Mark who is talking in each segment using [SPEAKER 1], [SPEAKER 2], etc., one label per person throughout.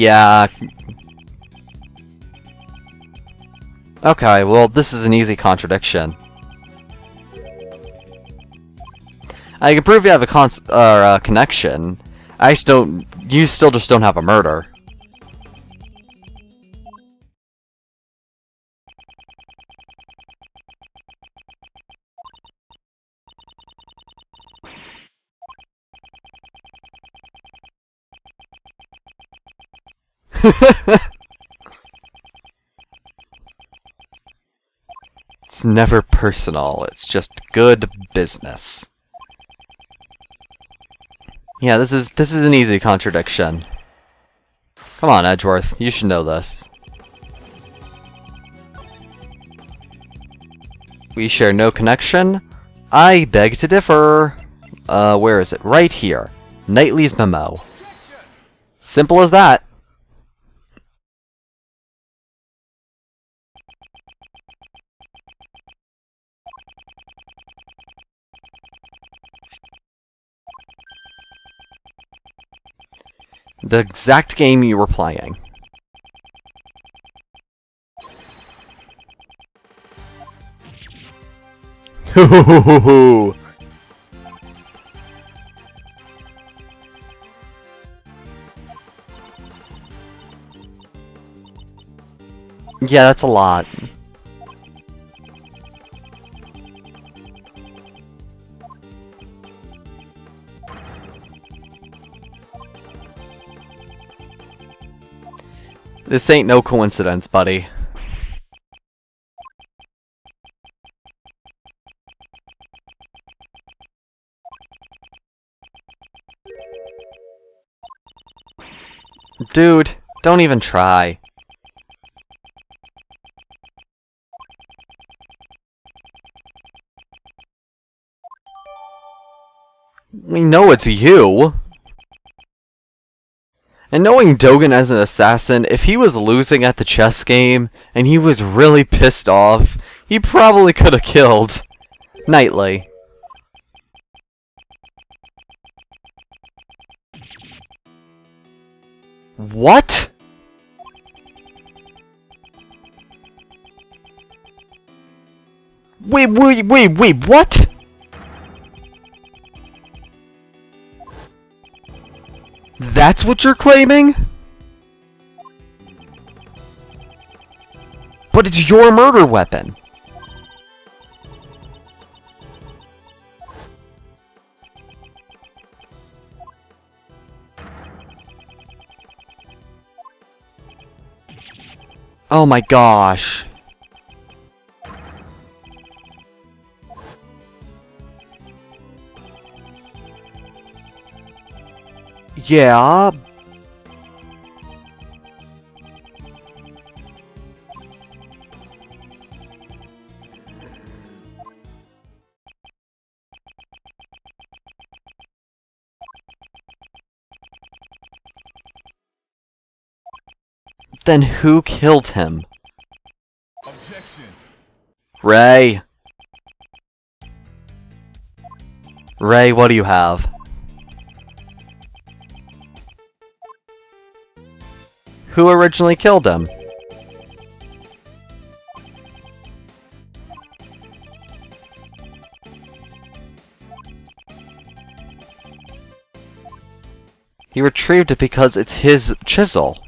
[SPEAKER 1] Yeah. Okay, well, this is an easy contradiction. I can prove you have a uh, connection. I just don't. You still just don't have a murder. it's never personal, it's just good business. Yeah, this is this is an easy contradiction. Come on, Edgeworth, you should know this. We share no connection? I beg to differ. Uh, where is it? Right here. Knightley's memo. Simple as that. The exact game you were playing. yeah, that's a lot. This ain't no coincidence, buddy. Dude, don't even try. We know it's you. And knowing Dogen as an assassin, if he was losing at the chess game, and he was really pissed off, he probably could have killed Knightley. What? Wait, wait, wait, wait, what? That's what you're claiming? But it's your murder weapon. Oh my gosh. Yeah. Then who killed him?
[SPEAKER 2] Objection.
[SPEAKER 1] Ray. Ray, what do you have? Who originally killed him? He retrieved it because it's his chisel.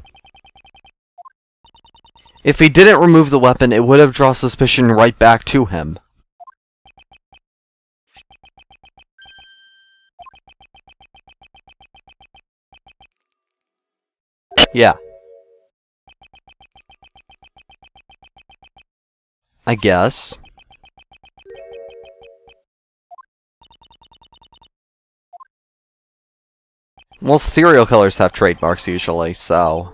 [SPEAKER 1] If he didn't remove the weapon, it would have drawn suspicion right back to him. Yeah. I guess. Well, serial killers have trademarks usually, so...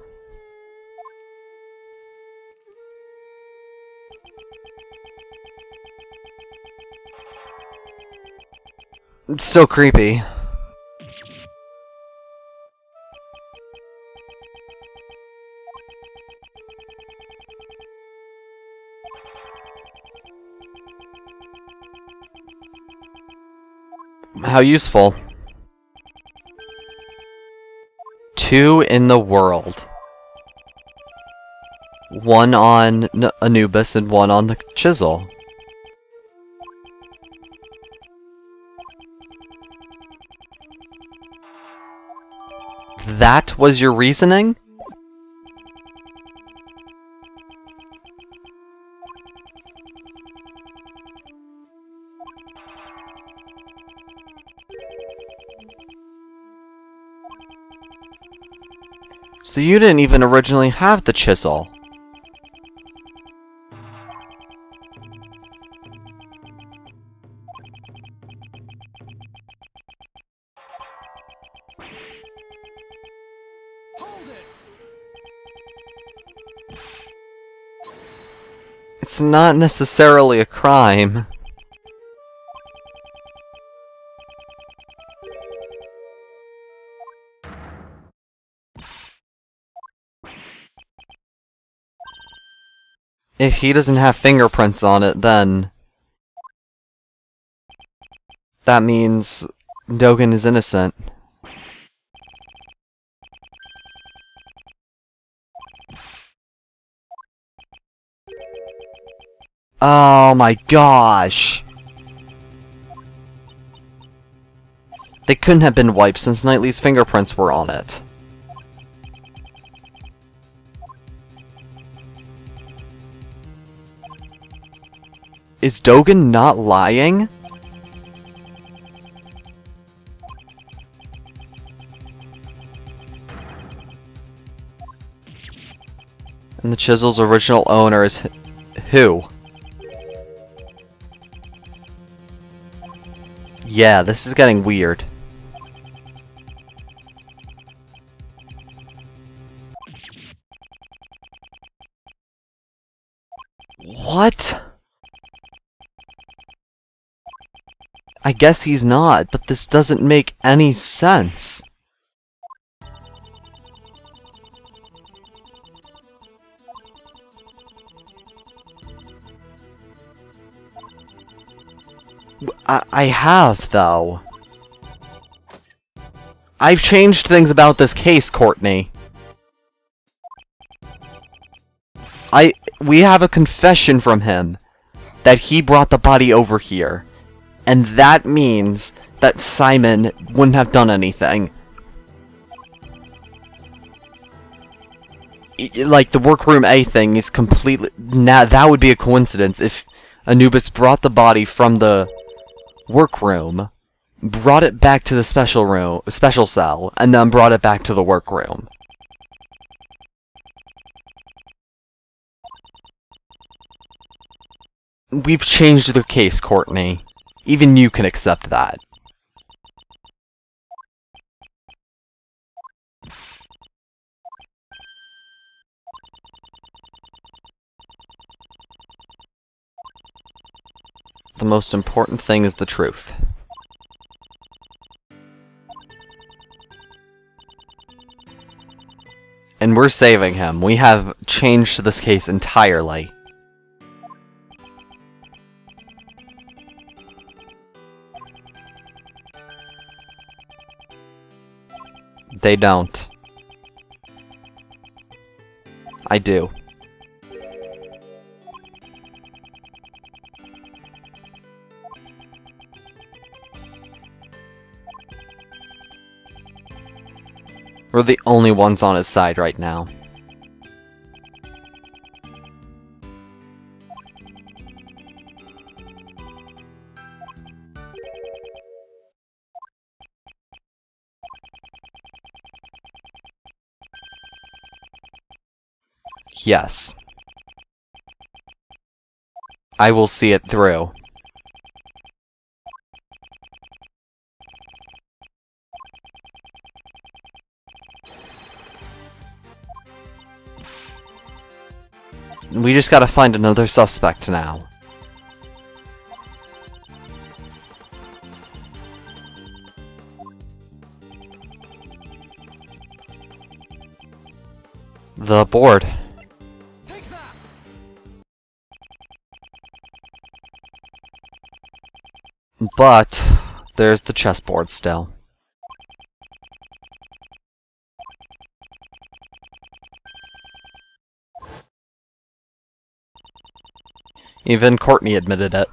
[SPEAKER 1] It's still creepy. How useful. Two in the world. One on Anubis and one on the chisel. That was your reasoning? So you didn't even originally have the chisel. It's not necessarily a crime. If he doesn't have fingerprints on it, then... That means Dogen is innocent. Oh my gosh! They couldn't have been wiped since Knightley's fingerprints were on it. Is Dogen not lying? And the chisel's original owner is who? Yeah, this is getting weird. What? I guess he's not, but this doesn't make any sense. I, I have, though. I've changed things about this case, Courtney. I- we have a confession from him that he brought the body over here. And that means that Simon wouldn't have done anything. Like, the workroom A thing is completely... Now, that would be a coincidence if Anubis brought the body from the workroom, brought it back to the special room, special cell, and then brought it back to the workroom. We've changed the case, Courtney. Even you can accept that. The most important thing is the truth. And we're saving him. We have changed this case entirely. They don't. I do. We're the only ones on his side right now. Yes. I will see it through. We just gotta find another suspect now. The board. But there's the chessboard still. Even Courtney admitted it.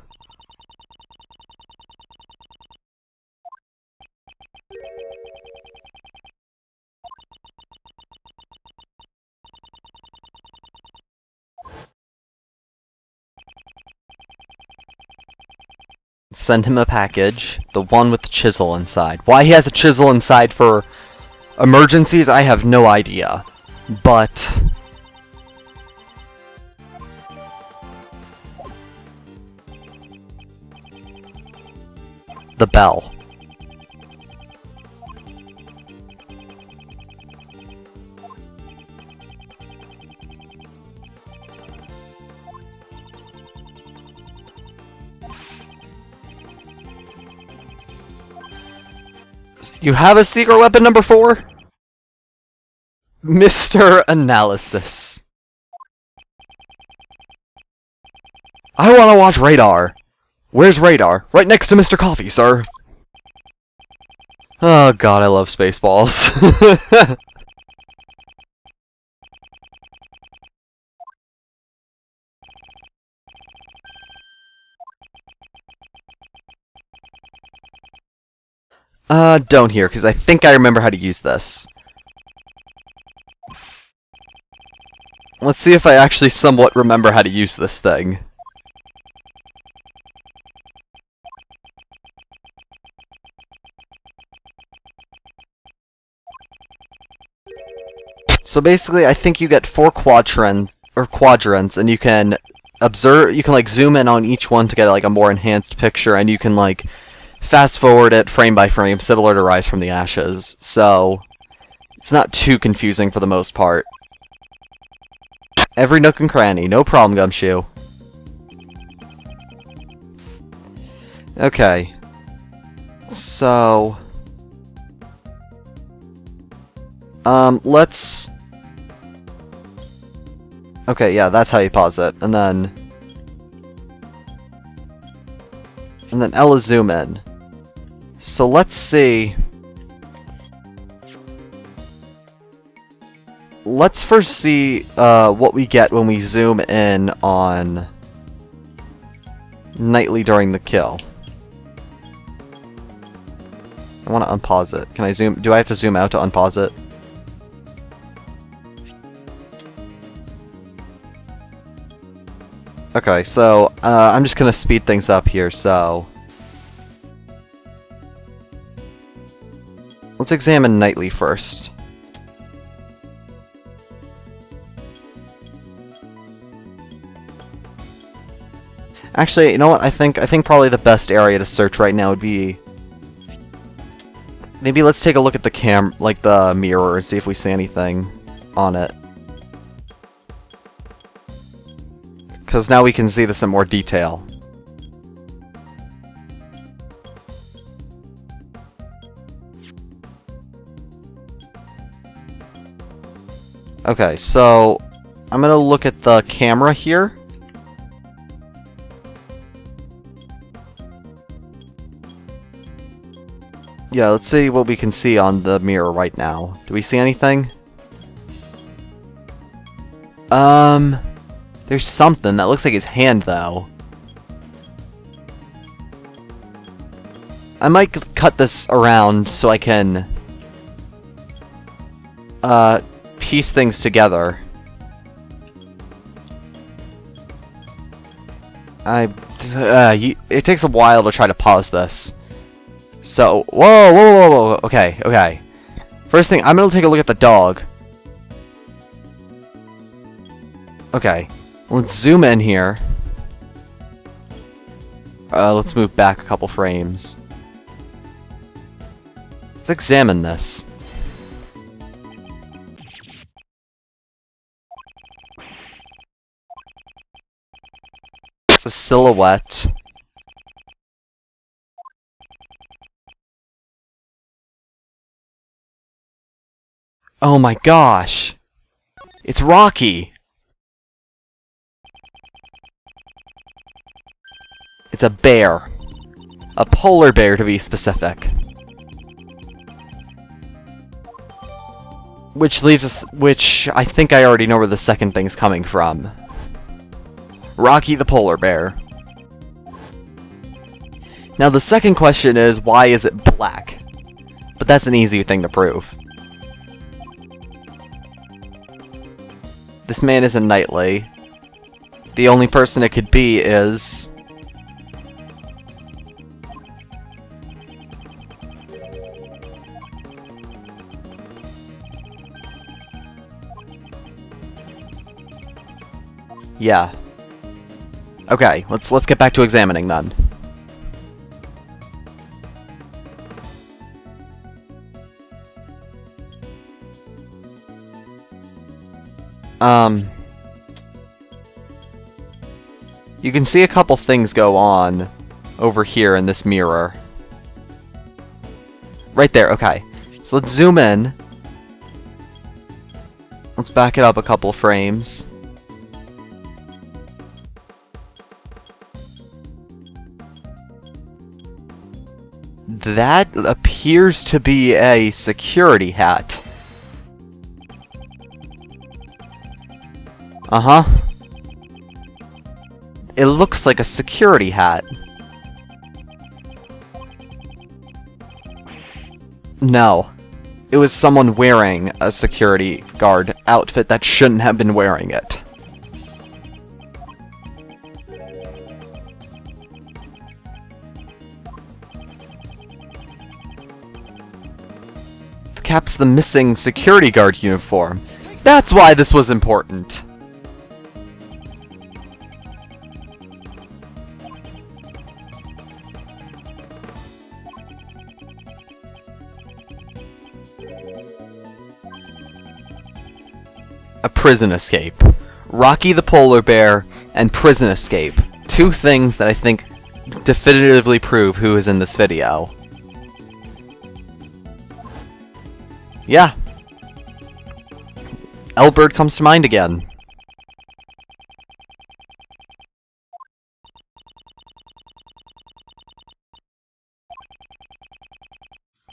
[SPEAKER 1] Send him a package, the one with the chisel inside. Why he has a chisel inside for emergencies, I have no idea. But... The bell. You have a secret weapon number four? Mr. Analysis. I want to watch Radar. Where's Radar? Right next to Mr. Coffee, sir. Oh god, I love Spaceballs. uh, don't here, because I think I remember how to use this. Let's see if I actually somewhat remember how to use this thing. So basically, I think you get four quadrants, or quadrants, and you can observe, you can like zoom in on each one to get like a more enhanced picture, and you can like fast forward it frame by frame, similar to Rise from the Ashes. So, it's not too confusing for the most part. Every nook and cranny, no problem, Gumshoe. Okay. So... Um, let's... Okay, yeah, that's how you pause it. And then... And then Ella zoom in. So let's see... let's first see uh, what we get when we zoom in on Knightley during the kill. I want to unpause it. Can I zoom? Do I have to zoom out to unpause it? Okay, so uh, I'm just going to speed things up here, so... Let's examine Knightley first. Actually, you know what? I think I think probably the best area to search right now would be maybe let's take a look at the cam, like the mirror, and see if we see anything on it. Because now we can see this in more detail. Okay, so I'm gonna look at the camera here. Yeah, let's see what we can see on the mirror right now. Do we see anything? Um, there's something. That looks like his hand, though. I might cut this around so I can uh, piece things together. I, uh, it takes a while to try to pause this. So, whoa, whoa, whoa, whoa, okay, okay. First thing, I'm gonna take a look at the dog. Okay, let's zoom in here. Uh, let's move back a couple frames. Let's examine this. A silhouette. Oh my gosh! It's Rocky! It's a bear. A polar bear, to be specific. Which leaves us... Which, I think I already know where the second thing's coming from. Rocky the polar bear. Now the second question is, why is it black? But that's an easy thing to prove. This man isn't Knightley. The only person it could be is... Yeah. Okay, let's let's get back to examining then. Um You can see a couple things go on over here in this mirror. Right there, okay. So let's zoom in. Let's back it up a couple frames. That appears to be a security hat. Uh-huh. It looks like a security hat. No. It was someone wearing a security guard outfit that shouldn't have been wearing it. Cap's the missing security guard uniform. That's why this was important. a prison escape. Rocky the Polar Bear and prison escape. Two things that I think definitively prove who is in this video. Yeah. Elbird comes to mind again.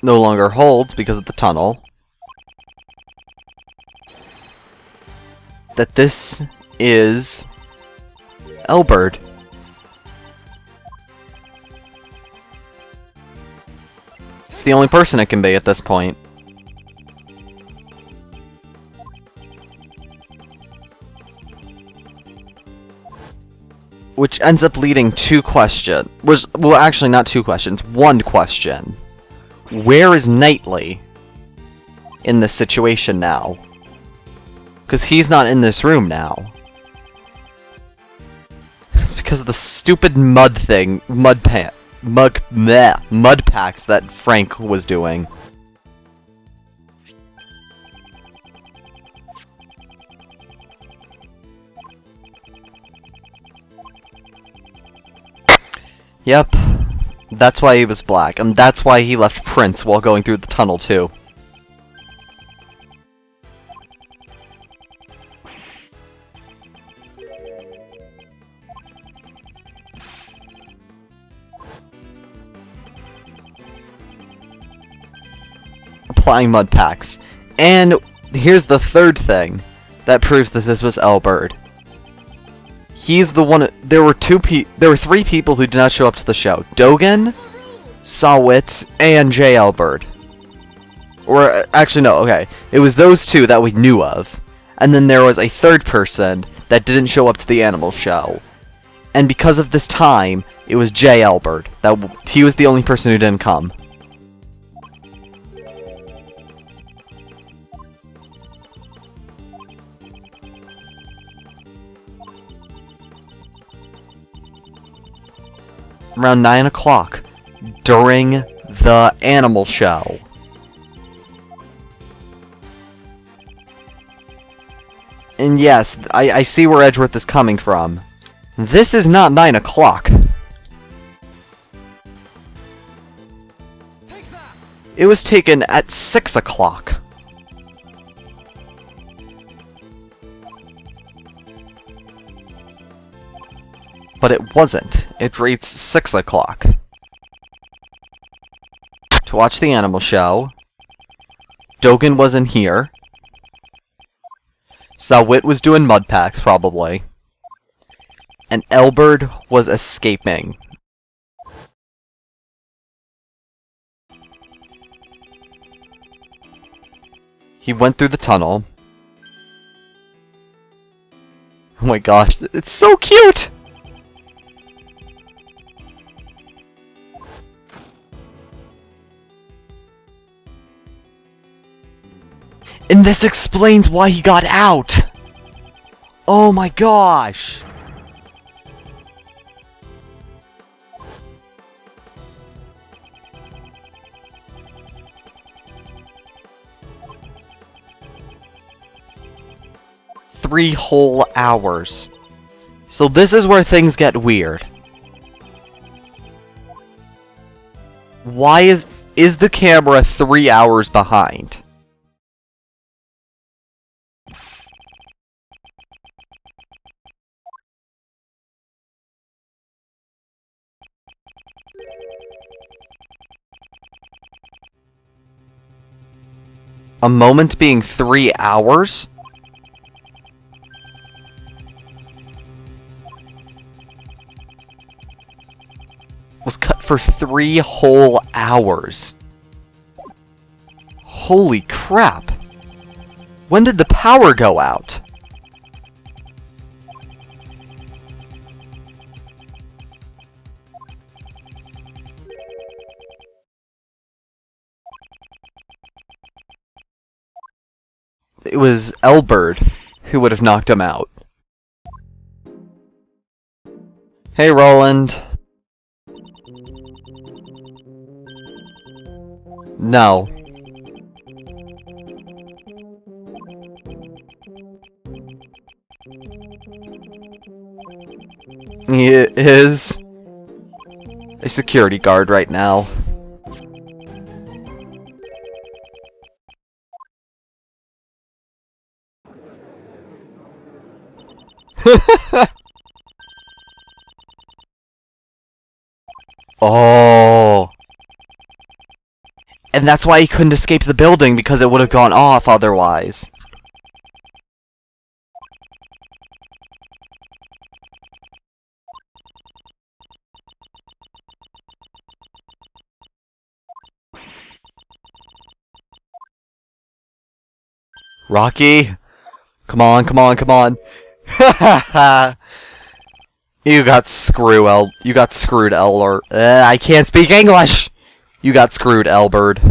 [SPEAKER 1] No longer holds because of the tunnel. that this is Elbird. It's the only person it can be at this point. Which ends up leading two questions. Was well, actually not two questions. One question: Where is Knightley in this situation now? Because he's not in this room now. It's because of the stupid mud thing, mud pack, mud, meh, mud packs that Frank was doing. Yep, that's why he was black, and that's why he left prints while going through the tunnel too. applying mud packs. And here's the third thing that proves that this was Elbird. He's the one. There were two pe. There were three people who did not show up to the show: Dogen, Sahwit, and Jay Elbird. Or uh, actually, no. Okay, it was those two that we knew of, and then there was a third person that didn't show up to the animal show. And because of this time, it was Jay Elbird. That he was the only person who didn't come. Around 9 o'clock during the animal show. And yes, I, I see where Edgeworth is coming from. This is not 9 o'clock. It was taken at 6 o'clock. But it wasn't. It reads 6 o'clock. To watch the animal show, Dogen wasn't here. Sahwit was doing mud packs, probably. and Elbird was escaping. He went through the tunnel. Oh my gosh, it's so cute! And this explains why he got out! Oh my gosh! Three whole hours. So this is where things get weird. Why is is the camera three hours behind? A moment being three hours? Was cut for three whole hours. Holy crap. When did the power go out? It was Elbird who would have knocked him out. Hey, Roland. No. He is a security guard right now. oh. And that's why he couldn't escape the building, because it would have gone off otherwise. Rocky? Come on, come on, come on. you got screw El you got screwed Eller uh, I can't speak English! You got screwed Elbird.